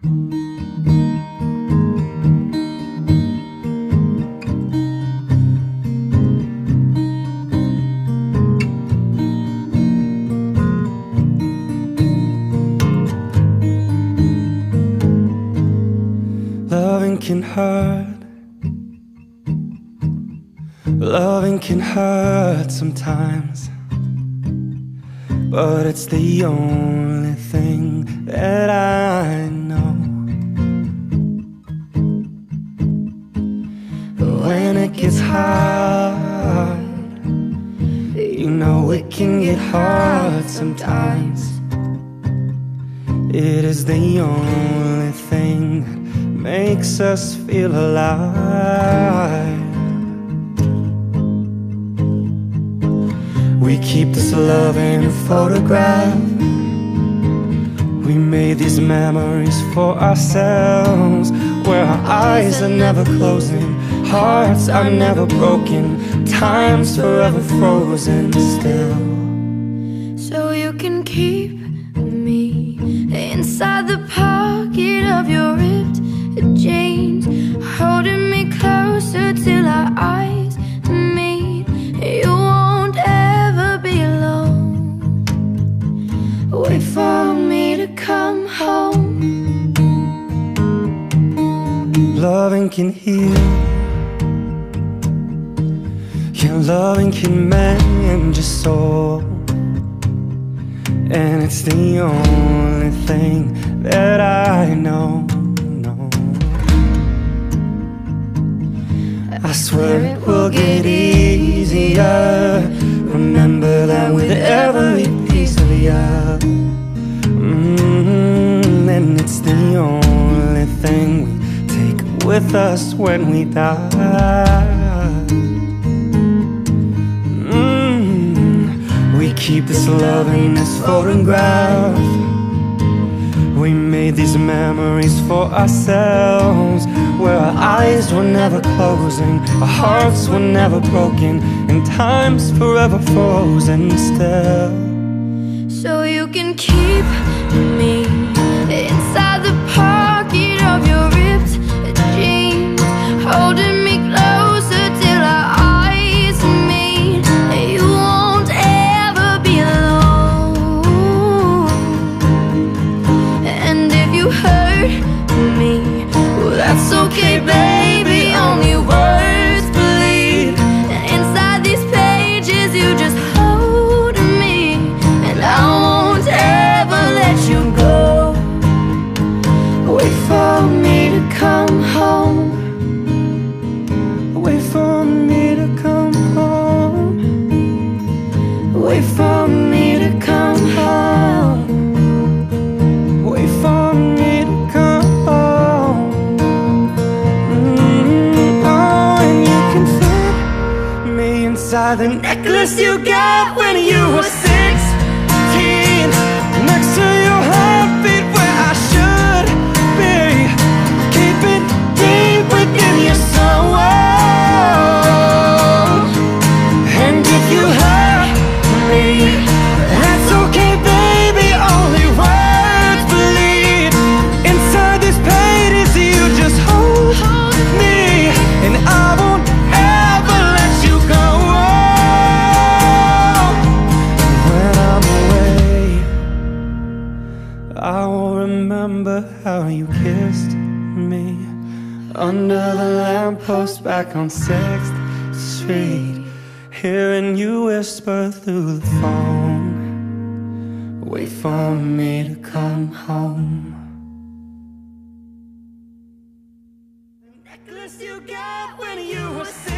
Loving can hurt. Loving can hurt sometimes. But it's the only thing that I know. When it gets hard, you know it can get hard sometimes. It is the only thing that makes us feel alive. Keep this love in a photograph. We made these memories for ourselves, where our eyes are never closing, hearts are never broken, time's forever frozen still. So you can keep me inside the pocket of your ripped jeans, holding me closer till our eyes Loving can heal. Yeah, loving can mend your soul. And it's the only thing that I know. know. I swear it will get easier. With us when we die. Mm, we keep this love in this photograph. We made these memories for ourselves Where our eyes were never closing Our hearts were never broken And time's forever frozen still So you can keep me inside the pocket of your me, well, that's okay, baby. The necklace you got when you remember how you kissed me Under the lamppost back on 6th Street Hearing you whisper through the phone Wait for me to come home. The necklace you got when you were 16